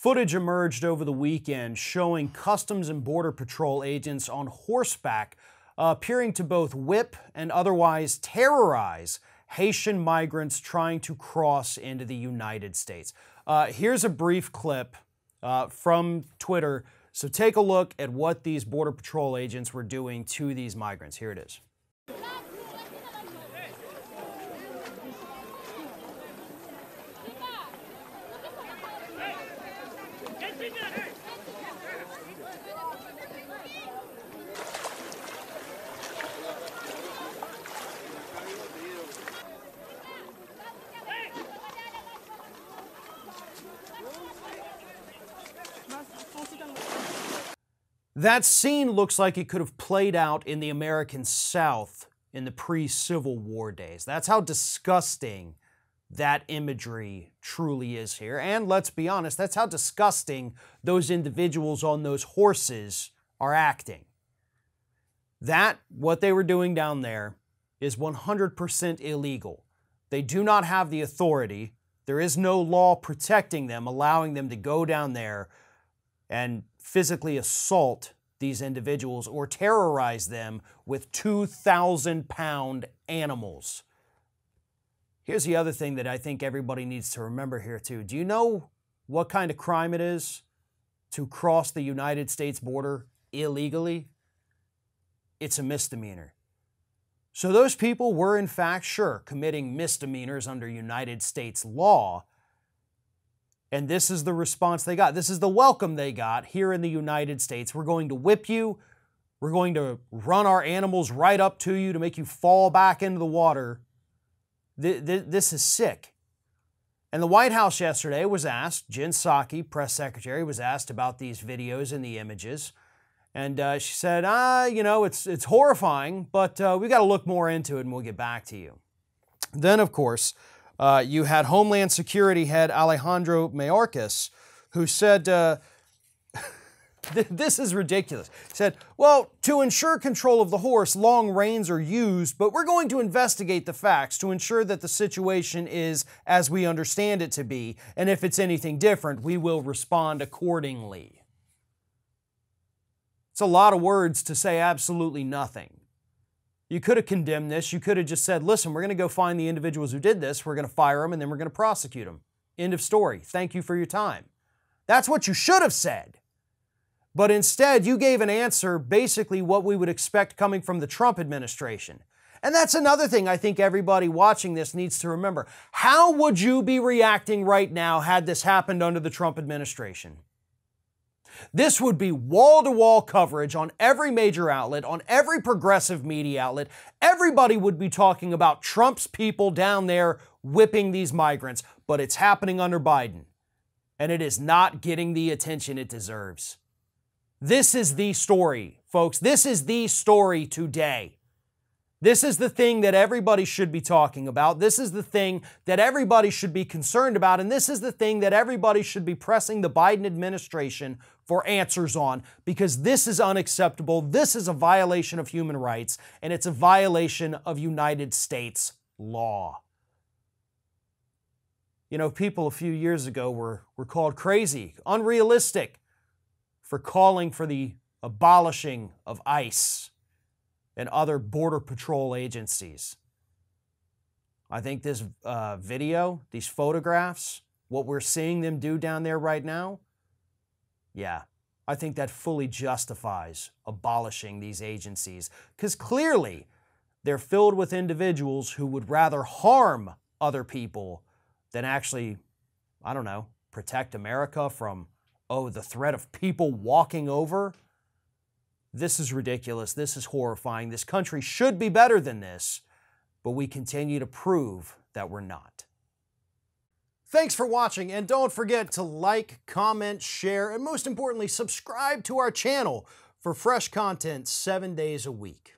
Footage emerged over the weekend showing Customs and Border Patrol agents on horseback uh, appearing to both whip and otherwise terrorize Haitian migrants trying to cross into the United States. Uh, here's a brief clip uh, from Twitter. So take a look at what these Border Patrol agents were doing to these migrants. Here it is. That scene looks like it could have played out in the American South in the pre Civil War days. That's how disgusting that imagery truly is here. And let's be honest, that's how disgusting those individuals on those horses are acting. That, what they were doing down there, is 100% illegal. They do not have the authority. There is no law protecting them, allowing them to go down there and physically assault these individuals or terrorize them with 2,000 pound animals. Here's the other thing that I think everybody needs to remember here, too. Do you know what kind of crime it is to cross the United States border illegally? It's a misdemeanor. So those people were, in fact, sure, committing misdemeanors under United States law, and this is the response they got. This is the welcome they got here in the United States. We're going to whip you. We're going to run our animals right up to you to make you fall back into the water. This is sick. And the White House yesterday was asked, Jen Psaki, press secretary, was asked about these videos and the images. And uh, she said, ah, you know, it's, it's horrifying, but uh, we got to look more into it and we'll get back to you. Then, of course, uh, you had Homeland Security head Alejandro Mayorkas, who said, uh, this is ridiculous. He said, well, to ensure control of the horse, long reins are used, but we're going to investigate the facts to ensure that the situation is as we understand it to be, and if it's anything different, we will respond accordingly. It's a lot of words to say absolutely nothing. You could have condemned this. You could have just said, listen, we're going to go find the individuals who did this, we're going to fire them, and then we're going to prosecute them. End of story. Thank you for your time. That's what you should have said. But instead, you gave an answer basically what we would expect coming from the Trump administration. And that's another thing I think everybody watching this needs to remember. How would you be reacting right now had this happened under the Trump administration? This would be wall to wall coverage on every major outlet, on every progressive media outlet. Everybody would be talking about Trump's people down there whipping these migrants, but it's happening under Biden. And it is not getting the attention it deserves. This is the story, folks. This is the story today. This is the thing that everybody should be talking about. This is the thing that everybody should be concerned about. And this is the thing that everybody should be pressing the Biden administration for answers on because this is unacceptable. This is a violation of human rights and it's a violation of United States law. You know, people a few years ago were, were called crazy, unrealistic for calling for the abolishing of ICE and other Border Patrol agencies. I think this uh, video, these photographs, what we're seeing them do down there right now, yeah, I think that fully justifies abolishing these agencies because clearly they're filled with individuals who would rather harm other people than actually, I don't know, protect America from, oh, the threat of people walking over this is ridiculous. This is horrifying. This country should be better than this, but we continue to prove that we're not. Thanks for watching, and don't forget to like, comment, share, and most importantly, subscribe to our channel for fresh content seven days a week.